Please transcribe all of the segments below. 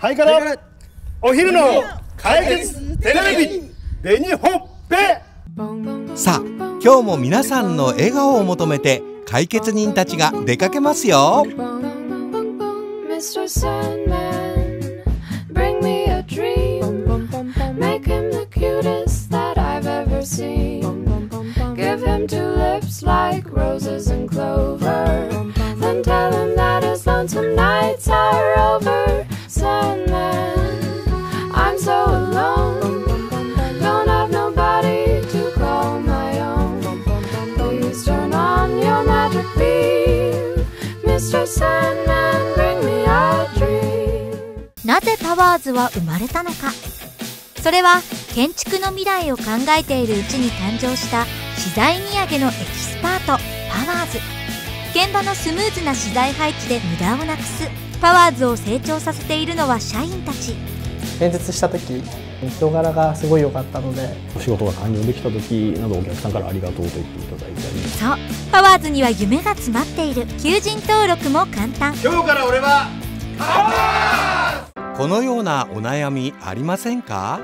はいからお昼の解決テレビ紅ほっぺさあ今日も皆さんの笑顔を求めて解決人たちが出かけますよなぜパワーズは生まれたのか。それは建築の未来を考えているうちに誕生した資材揚げのエキスパートパワーズ。現場のスムーズな資材配置で無駄をなくす。パワーズを成長させているのは社員たち。面接した時人柄がすごい良かったので。お仕事が完了できた時などお客さんからありがとうと言っていただいたり。そう。パワーズには夢が詰まっている。求人登録も簡単。今日から俺はこのようなお悩みありませんか？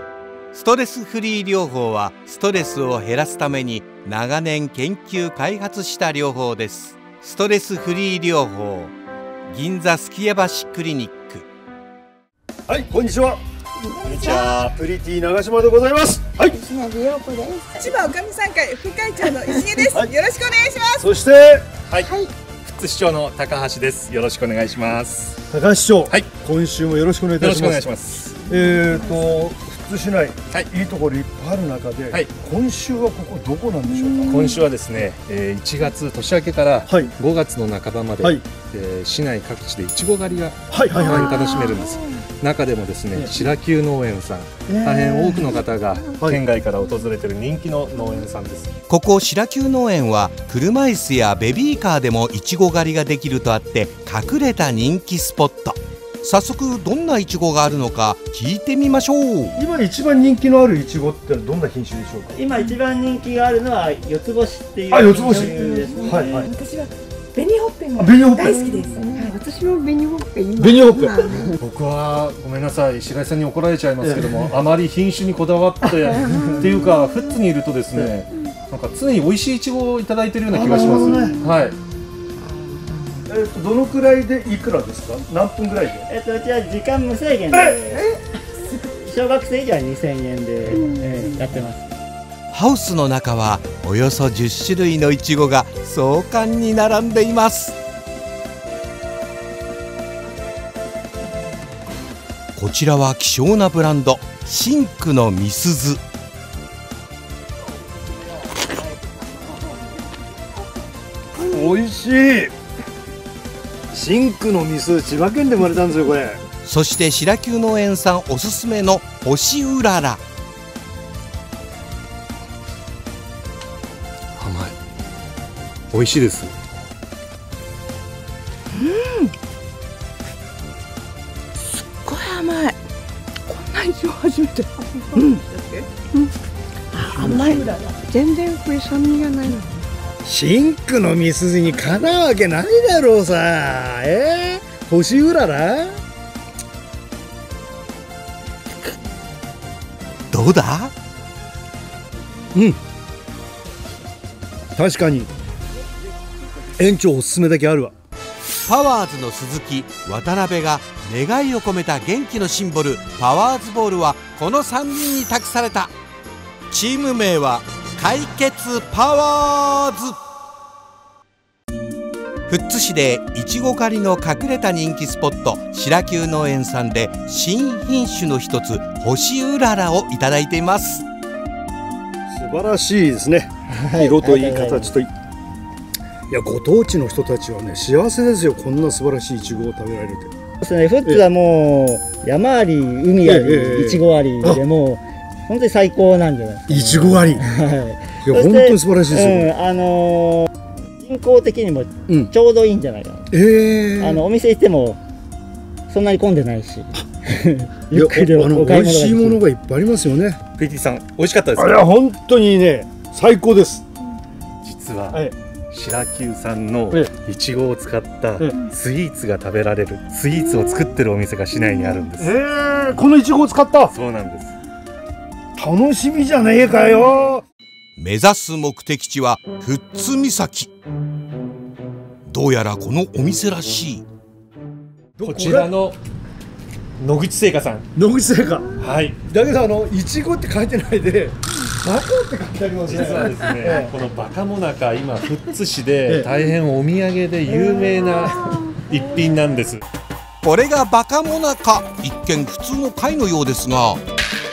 ストレスフリー療法はストレスを減らすために長年研究開発した療法です。ストレスフリー療法銀座すきや橋クリニック。はいこんにちは。こんにちは。プリティ長島でございます。はい。千葉おかみさん会副会長の石毛です、はい。よろしくお願いします。そしてはい、富津市長の高橋です。よろしくお願いします。高橋市長、はい。今週もよろしくお願いいたします。よろしくお願いします。えーと富津市内、はい。いいところいっぱいある中で、はい。今週はここどこなんでしょうか？今週はですね、えー1月年明けからはい。5月の半ばまで、はい。えー市内各地でいちご狩りがはい。はい。は楽しめるんです。中でもですね、白球農園さん、大変多くの方がはい。県外から訪れている人気の農園さんです。ここ白球農園は車椅子やベビーカーでもいちご狩りができるとあって隠れた人気スポット早速どんないちごがあるのか聞いてみましょう。い今一番人気のあるいちごってどんな品種でしょうか？今一番人気があるのは四つ星っていうあ四つ星。品種ですね。はいはい。私は紅ほっぺもあ紅ほっぺ。大好きです、私も紅ほっぺ今。紅ほっぺ。僕はごめんなさい白井さんに怒られちゃいますけども、あまり品種にこだわって っていうか富津にいるとですね、なんか常に美味しいいちごをいただいてるような気がします。なるほはい。えーとどのくらいでいくらですか？何分ぐらいで？えっとうちは時間無制限で、小学生以上は2000円で、えーやってます。ハウスの中はおよそ10種類のいちごが壮観に並んでいます。こちらは希少なブランドシンクのみすず。美味しいシンクのミス千葉県で生まれたんですよこれ。そして白球農園さんおすすめの星うらら。甘い。美味しいです。すっごい甘い。こんな一応初めてうん、うん、甘い。全然これ酸味がない。のシンクのミスズにかなうわけないだろうさ。え？ー、星うらら？どうだ？確かに。園長おすすめだけあるわ。パワーズの鈴木渡辺が願いを込めた元気のシンボルパワーズボールはこの3人に託された。チーム名は解決パワーズ。富津市でいちご狩りの隠れた人気スポット白球農園さんで新品種の一つ星うららをいただいています。素晴らしいですね。色といい形といいいやご当地の人たちはね幸せですよ。こんな素晴らしいいちごを食べられて。そうですね。富津はもう山あり海ありいちごありでもう本当に最高なんじゃないですか、ね。いちご狩り。い。本当に素晴らしいですよ、うん、あのー人口的にもうん。ちょうどいいんじゃないかな。えー、あのお店行ってもそんなに混んでないし、いや ゆっくりあの美味しいものがいっぱいありますよね。プリティさん美味しかったですあれは本当にね最高です。実は、はい白球さんのえいちごを使ったえスイーツが食べられるスイーツを作ってるお店が市内にあるんです。えー、このいちごを使った。そうなんです楽しみじゃねえかよ。目指す目的地は富津岬。どうやらこのお店らしい。こちらの野口製菓さん。野口製菓。はい。だけどあのいちごって書いてないでバカって書いてありますね。実はですね、えこのバカモナカ今富津市ええ。で大変お土産で有名な一品なんです。これがバカモナカ一見普通の貝のようですが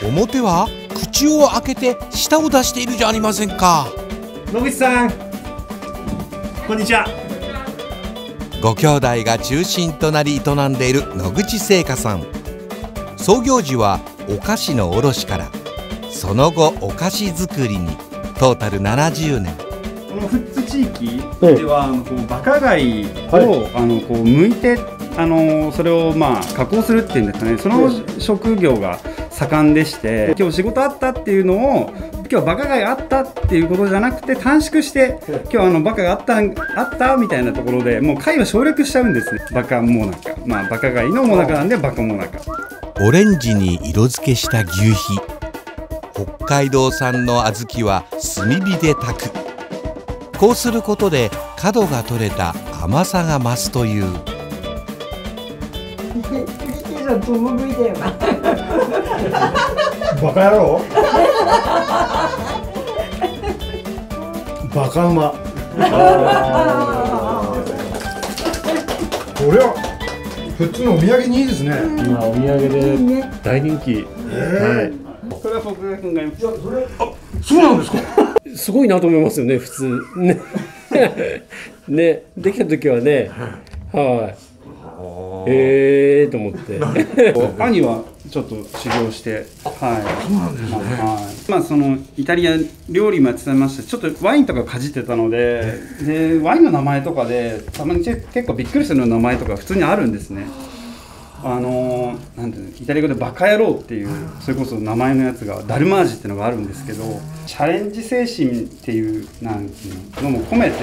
表は口を開けて舌を出しているじゃありませんか。野口さんこんにちは。ご兄弟が中心となり営んでいる野口製菓さん。創業時はお菓子の卸から。その後お菓子作りに。トータル70年。この富津地域では、あのこうバカ貝を、あのこう剥いてあのそれをまあ加工するっていうんですかね。その職業が盛んでして今日仕事あったっていうのを今日バカ貝あったっていうことじゃなくて短縮して今日あのバカがあったあったみたいなところでもう貝は省略しちゃうんですね。バカモナカまあバカ貝のモナカなんでバカモナカオレンジに色付けした牛皮。北海道産の小豆は炭火で炊く。こうすることで角が取れた甘さが増すという バカ野郎。バカうまこれは普通のお土産にいいですね、今お土産で大人気、はいこれは僕が考えましたそうなんですか。すごいなと思いますよね普通。ね。ね。できた時はね。はい。ええー、と思って。兄はちょっと修行して、はい。そうなんですね。はい。まあそのイタリア料理もやってましたしちょっとワインとかかじってたので、でワインの名前とかでたまに結構びっくりする名前とか普通にあるんですね。あのーなんていうのイタリア語でバカ野郎っていうそれこそ名前のやつがダルマージっていうのがあるんですけど、チャレンジ精神っていうなんていうのも込めて。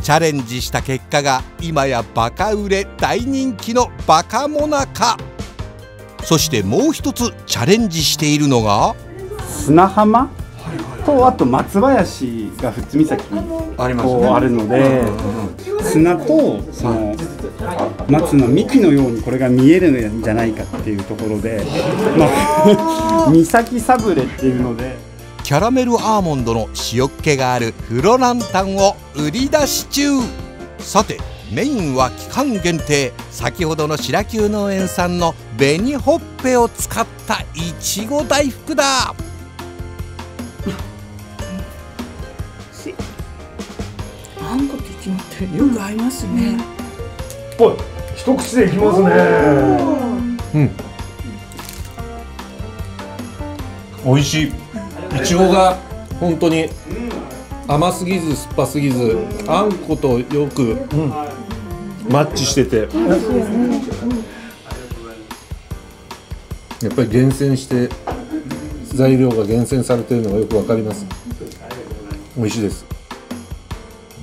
チャレンジした結果が今やバカ売れ大人気のバカモナカそしてもう一つチャレンジしているのが砂浜？とあと松林が富津岬にありますこうあるので砂とその松の幹のようにこれが見えるんじゃないかっていうところで、まあ、岬サブレっていうので。キャラメルアーモンドの塩っ気があるフロランタンを売り出し中さてメインは期間限定先ほどの白球農園産の紅ほっぺを使ったいちご大福だ。あんこといちごってよく合いますね。おい一口でいきますね。うん。美味しい。いちごが本当に甘すぎず酸っぱすぎずあんことよく、マッチしてて。やっぱり厳選して材料が厳選されているのがよくわかります。美味しいです。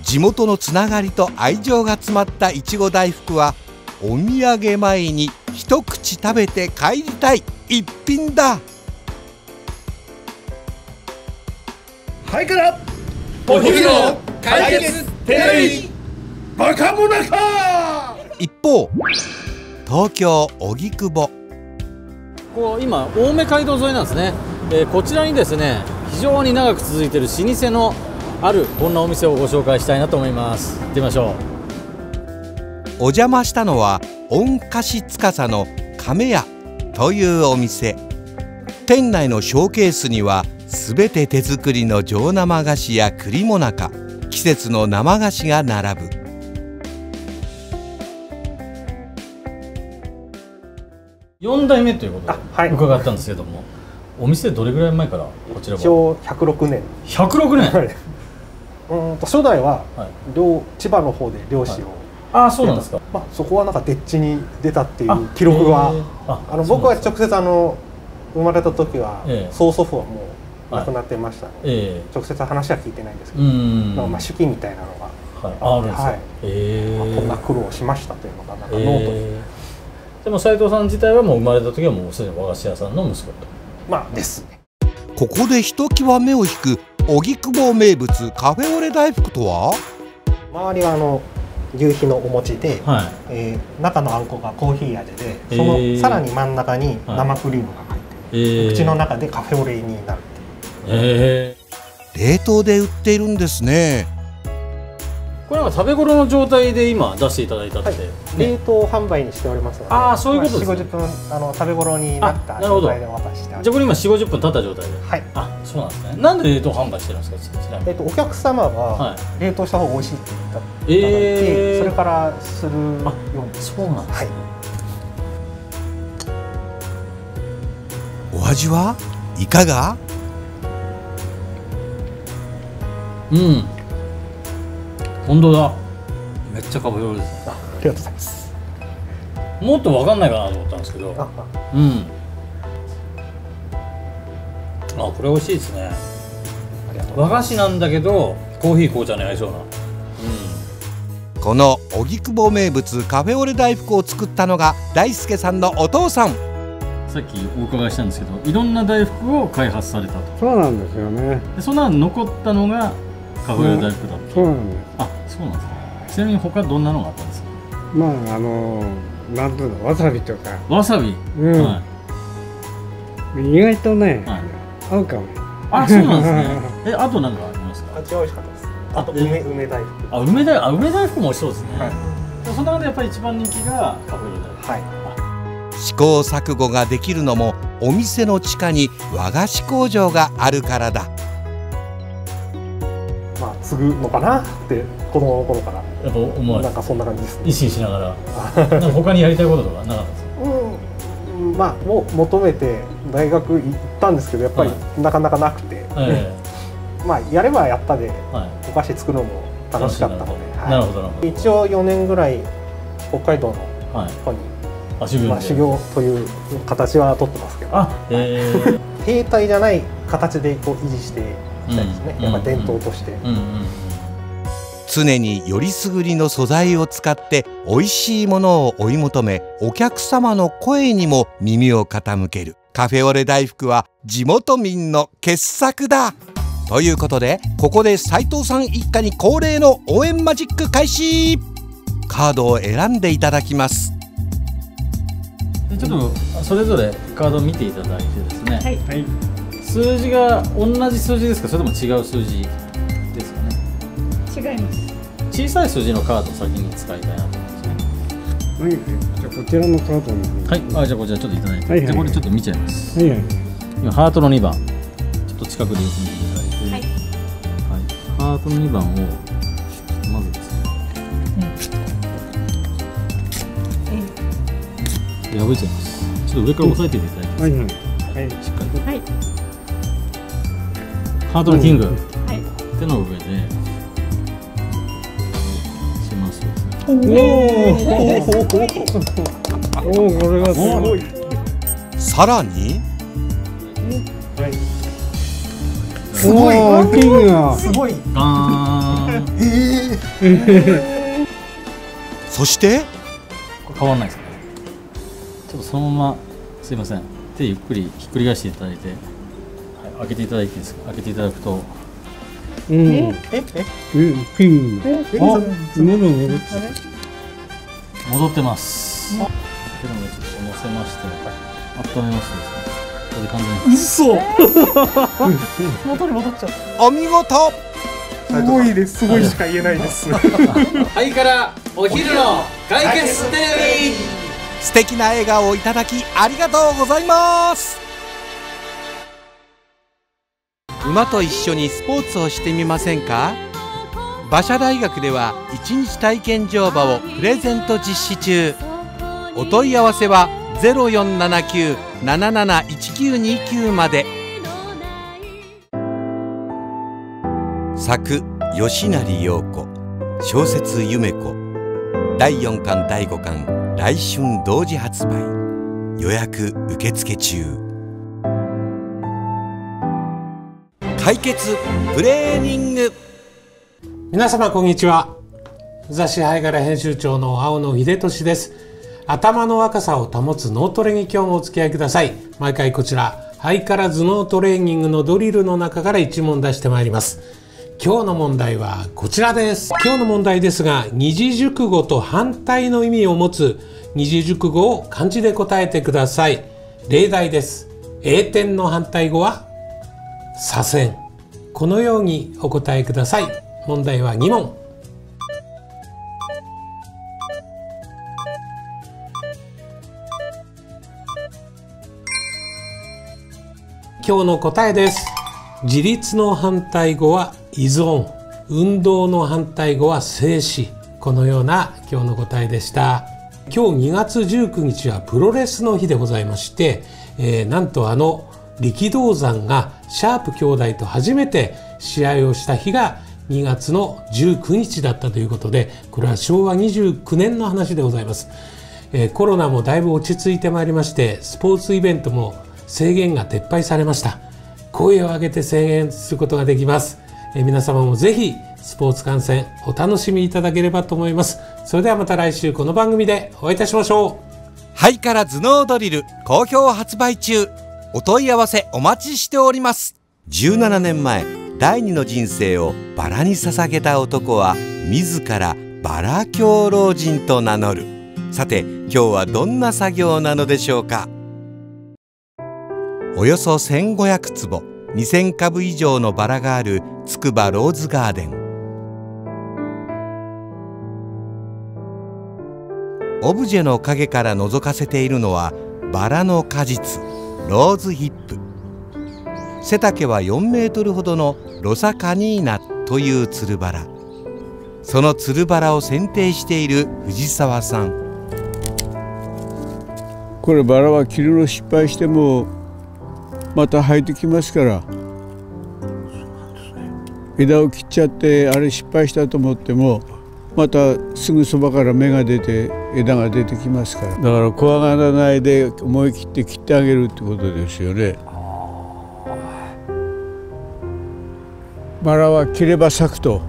地元のつながりと愛情が詰まったいちご大福はお土産前に一口食べて帰りたい一品だ。はいからお昼の解決テレビバカモナカ一方東京荻窪。こう今青梅街道沿いなんですね、えーこちらにですね非常に長く続いている老舗のあるこんなお店をご紹介したいなと思います。行ってみましょう。お邪魔したのは御菓子司の亀屋というお店。店内のショーケースにはすべて手作りの上生菓子や栗もなか季節の生菓子が並ぶ4代目ということで伺ったんですけども、お店どれぐらい前からこちらは？一応106年。106年？はい。うんと初代は漁、千葉の方で漁師を、ああそうなんですか。まあ、そこはなんか丁稚に出たっていう記録がへー。ああの僕は直接あの生まれた時は、ええ。曽祖父はもう亡くなってました、え直接話は聞いてないんですけど、うん。なんかまあ手記みたいなのがはい。ああるんですかはい。へえまあこんな苦労しましたというのがなんかノートに、えーでも斉藤さん自体はもう生まれた時はもうすでに和菓子屋さんの息子と。まあですね。ここでひときわ目を引く荻窪名物カフェオレ大福とは？周りはあの牛皮のお餅で、はい。えー中のあんこがコーヒー味でそのさらに真ん中に生クリームが入ってる、えー。口の中でカフェオレになるへ冷凍で売っているんですねこれなんか食べ頃の状態で今出していただいたって、冷凍販売にしておりますのであーそういうことですね。4 5 0分あの食べ頃になったあなるほど状態で渡しじゃあこれ今4 5 0分経った状態で。はい。あそうなんですね。なんで冷凍販売してるんですか？ちなみに。えっと、お客様はが冷凍した方が美味しいって言ったいただいて、えー。それからするように。そうなんですはい。お味はいかが？うん本当だ。めっちゃカフェオレです。ねあありがとうございます。もっと分かんないかなと思ったんですけど。あうん。あこれ美味しいですね。和菓子なんだけどコーヒー紅茶に合いそうな。この荻窪名物カフェオレ大福を作ったのが大輔さんのお父さん。さっきお伺いしたんですけどいろんな大福を開発されたと。そうなんですよね。でその残ったのがカフェオレ大福だった、そう。なんです。あそうなんですねちなみに他どんなのがあったんですか？まああのなんていうのわさびとか。わさび、うん。はい。意外とね、はい。合うかも。あそうなんですね。えあと何かありますか？味は美味しかったです。あと梅梅大福。あ梅大あ梅大福も美味しそうですね、でもその中でやっぱり一番人気がカフェ大福はい。試行錯誤ができるのもお店の地下に和菓子工場があるからだ。まあ継ぐのかなって子供の頃から。やっぱ思われなんかそんな感じですね。意識しながら。なんか他にやりたいこととかなかったですか？うん。まあもう求めて大学行ったんですけどやっぱりなかなかなくて、え まあやればやったではい。お菓子作るのも楽しかったので、はい。なるほどなるほど。一応4年ぐらい北海道のはい。方に、あ修行まあ、修行という形は取ってますけど。あえー、兵隊じゃない形でこう維持してたいですね、うん。やっぱ伝統として、うんうん常によりすぐりの素材を使って美味しいものを追い求めお客様の声にも耳を傾ける。カフェオレ大福は地元民の傑作だ。ということでここで斉藤さん一家に恒例の応援マジック開始。カードを選んでいただきます。でちょっとそれぞれカードを見ていただいてですね、はい数字が同じ数字ですか？それとも違う数字ですかね？違います。小さい数字のカードを先に使いたいなと思うんですね。はい。じゃあこちらのカードに。はい、あじゃあこちらちょっといただいて、はいはいじゃあこれちょっと見ちゃいます、はいはい。今ハートの2番ちょっと近くでよく見ていただいて。はい、ハートの2番をまずですね、破いちゃいます。ちょっと上から押さえていただいて、はい。はい。しっかり。はいハートのキング、はい。手の上でします。おお。おおこれはすごい。さらに？すごい。キングが。すごい。ガーン。えそして？変わんないですね。ちょっとそのまますいません。手ゆっくりひっくり返していただいて、はい、開けていただいていいですか？開けていただくと。うん。え？え？え？あ、それ戻って。戻ってます。手の上ちょっと乗せまして。温めますとですね。これで完全に。嘘！元に戻っちゃったお見事！すごいです。すごいしか言えないです。はいからお昼の解決テレビ。素敵な笑顔をいただきありがとうございます馬と一緒にスポーツをしてみませんか？馬車大学では1日体験乗馬をプレゼント実施中。お問い合わせは0479-771929まで。作吉成陽子小説「夢子」第4巻第5巻来春同時発売。予約受付中。解決トレーニング。皆様こんにちは。雑誌ハイガラ編集長の青野秀俊です。頭の若さを保つ脳トレに今日もお付き合いください。毎回こちらハイカラ頭脳トレーニングのドリルの中から1問出してまいります。今日の問題はこちらです。今日の問題ですが二字熟語と反対の意味を持つ二字熟語を漢字で答えてください。例題です。A 点の反対語は左遷このようにお答えください。問題は2問。今日の答えです。自立の反対語は依存。運動の反対語は静止。このような今日の答えでした。今日2月19日はプロレスの日でございまして、えー、なんとあの力道山がシャープ兄弟と初めて試合をした日が2月の19日だったということでこれは昭和29年の話でございます、えー、コロナもだいぶ落ち着いてまいりましてスポーツイベントも制限が撤廃されました。声を上げて制限することができます。え皆様もぜひスポーツ観戦お楽しみいただければと思います。それではまた来週この番組でお会いいたしましょう。ハイカラ頭脳ドリル好評発売中。お問い合わせお待ちしております。17年前第二の人生をバラに捧げた男は自らバラ狂老人と名乗る。さて今日はどんな作業なのでしょうか。およそ1500坪2000株以上のバラがある筑波ローズガーデン。オブジェの影から覗かせているのはバラの果実。ローズヒップ。背丈は4メートルほどのロサカニーナというつるバラ。そのつるバラを剪定している藤沢さん。これバラは切るの失敗してもまた生えてきますから。枝を切っちゃってあれ失敗したと思ってもまたすぐそばから芽が出て枝が出てきますから。だから怖がらないで思い切って切ってあげるってことですよね。バラは切れば咲くと。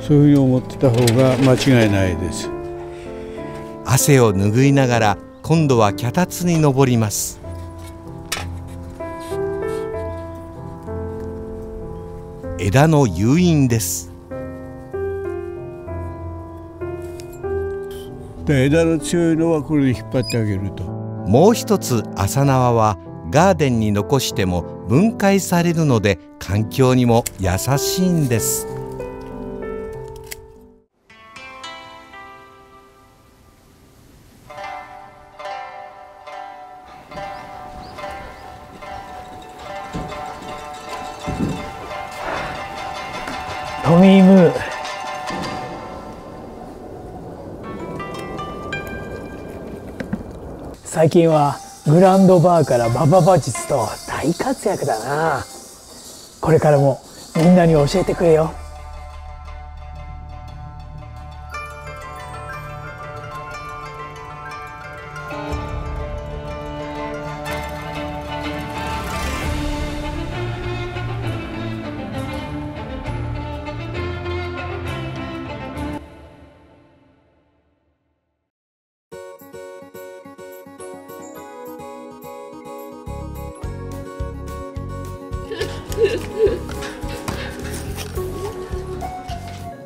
そういうふうに思ってた方が間違いないです。汗を拭いながら今度は脚立に登ります。枝の誘引です枝の強いのはこれで引っ張ってあげると。もう一つ朝縄はガーデンに残しても分解されるので環境にも優しいんです。最近はグランドバーからババ馬術と大活躍だな。これからもみんなに教えてくれよ。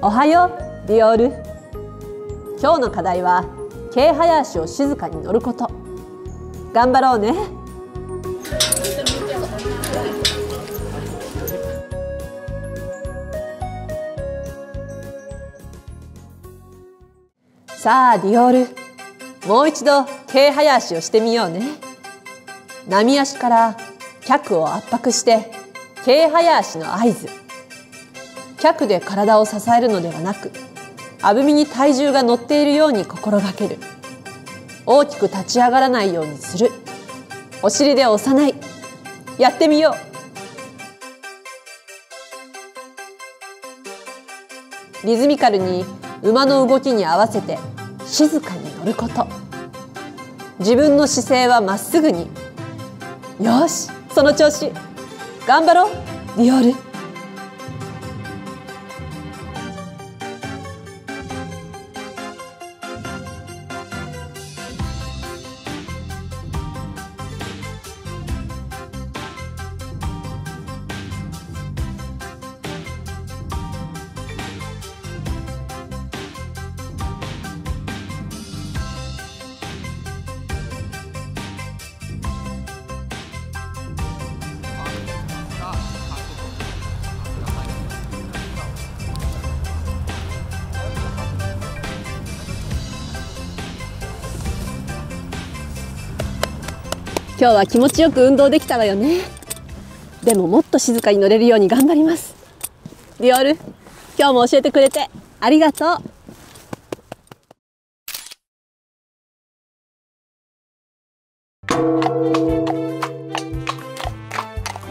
おはようディオール。今日の課題は軽早足を静かに乗ること。頑張ろうね。さあディオール。もう一度軽早足をしてみようね。波足から脚を圧迫して軽早足の合図。脚で体を支えるのではなくあぶみに体重が乗っているように心がける。大きく立ち上がらないようにする。お尻で押さない。やってみよう。リズミカルに馬の動きに合わせて静かに乗ること。自分の姿勢はまっすぐに。よしその調子。頑張ろう。ディオール。今日は気持ちよく運動できたわよね。でももっと静かに乗れるように頑張ります。ディオール今日も教えてくれてありがとう。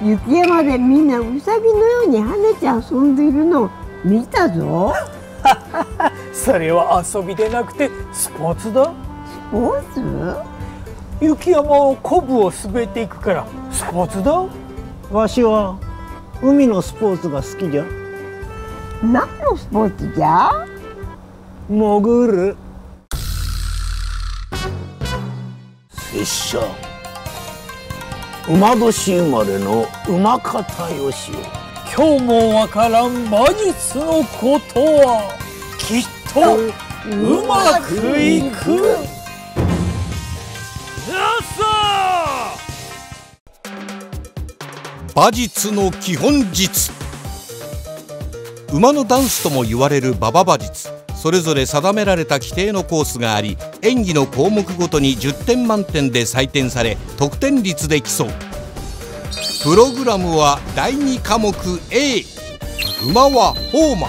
雪山でみんなウサギのように跳ねて遊んでいるのを見たぞ。それは遊びでなくてスポーツだ。スポーツ？雪山をコブを滑っていくからスポーツだ。わしは海のスポーツが好きじゃ。何のスポーツじゃ？潜る。拙者馬年生まれの馬方よし今日もわからん魔術のことはきっとうまくいく馬術の基本術。馬のダンスとも言われる馬場馬術。それぞれ定められた規定のコースがあり演技の項目ごとに10点満点で採点され得点率で競う。プログラムは第2科目 A 馬はホーマ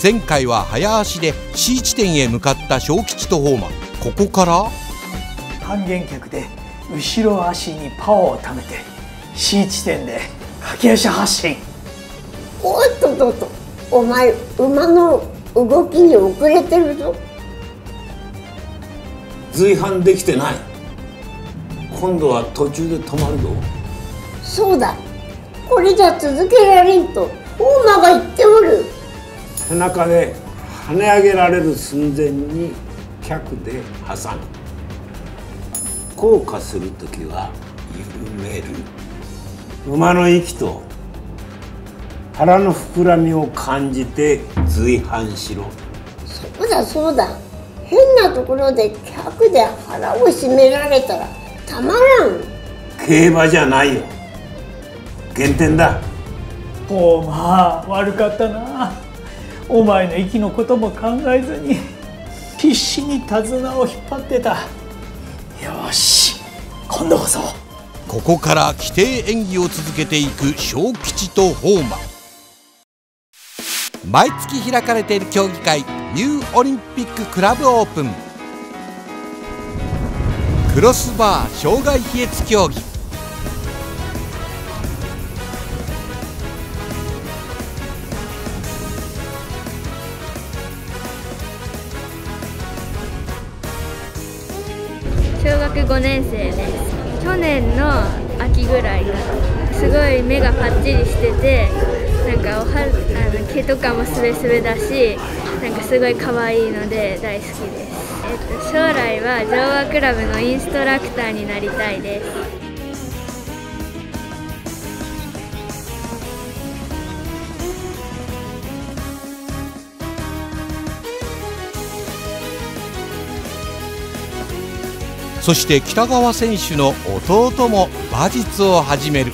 前回は早足で C 地点へ向かった小吉とホーマここから？半減脚で後ろ足にパワーをためて C 地点で駆け足発進。おっとっとっとお前馬の動きに遅れてるぞ。随伴できてない。今度は途中で止まるぞ。そうだ。これじゃ続けられんと大間が言っておる。背中で跳ね上げられる寸前に脚で挟む降下する時は緩める馬の息と腹の膨らみを感じて随伴しろ。そうだそうだ。変なところで脚で腹を締められたらたまらん。競馬じゃないよ。減点だ。おまあ悪かったな。お前の息のことも考えずに必死に手綱を引っ張ってた。よし今度こそここから規定演技を続けていく小吉とホーマ毎月開かれている競技会ニューオリンピッククラブオープンクロスバー障害飛越競技。小学5年生です。年の秋ぐらいかすごい目がパッチリしててなんかおはあの毛とかもすべすべだしなんかすごい可愛いので大好きです、えっと、将来は乗馬クラブのインストラクターになりたいです。そして北川選手の弟も馬術を始める。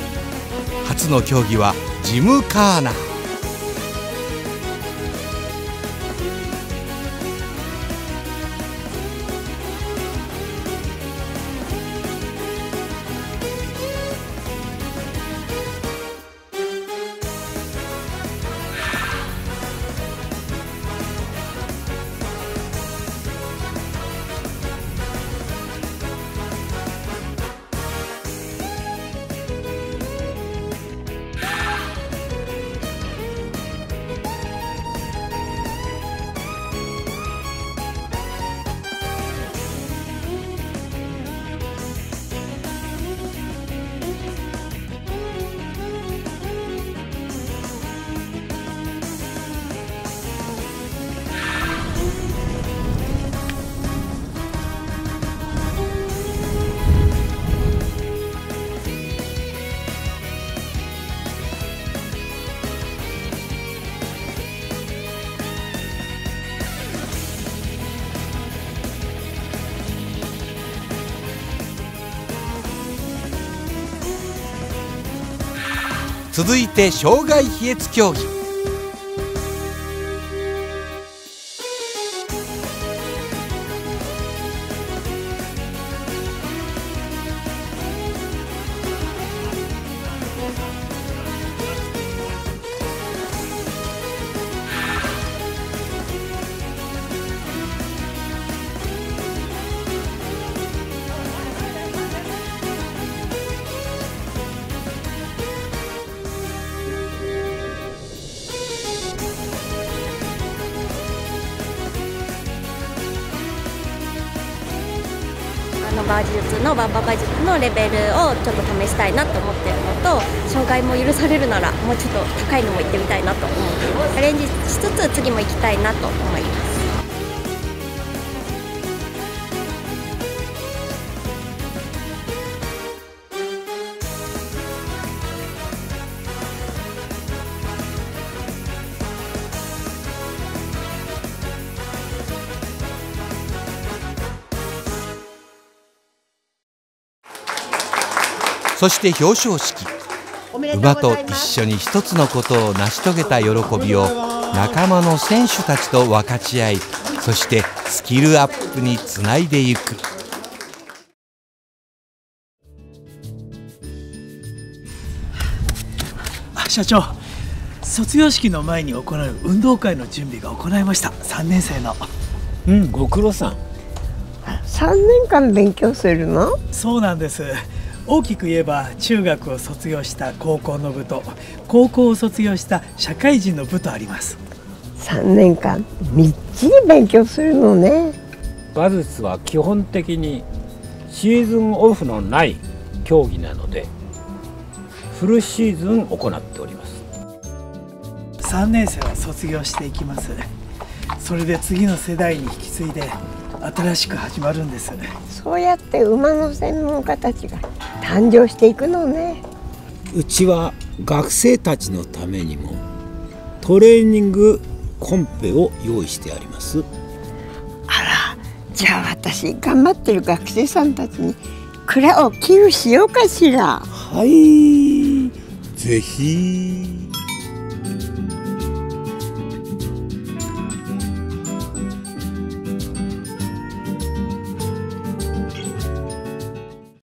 初の競技はジムカーナー。続いて障害飛越競技術の馬術の馬場馬術のレベルをちょっと試したいなと思ってるのと障害も許されるならもうちょっと高いのも行ってみたいなと思ってチャレンジしつつ次も行きたいなと思いますそして表彰式。馬と一緒に一つのことを成し遂げた喜びを仲間の選手たちと分かち合いそしてスキルアップにつないでいく。あ社長卒業式の前に行う運動会の準備が行いました。3年生の。うんご苦労さん。3年間勉強するの？そうなんです大きく言えば中学を卒業した高校の部と高校を卒業した社会人の部とあります。3年間みっちり勉強するのね。馬術は基本的にシーズンオフのない競技なのでフルシーズン行っております。3年生は卒業していきます。それで次の世代に引き継いで新しく始まるんです。そうやって馬の専門家たちが誕生していくのね。うちは学生たちのためにもトレーニングコンペを用意してあります。じゃあ私頑張ってる学生さんたちに蔵を寄付しようかしら。はいぜひ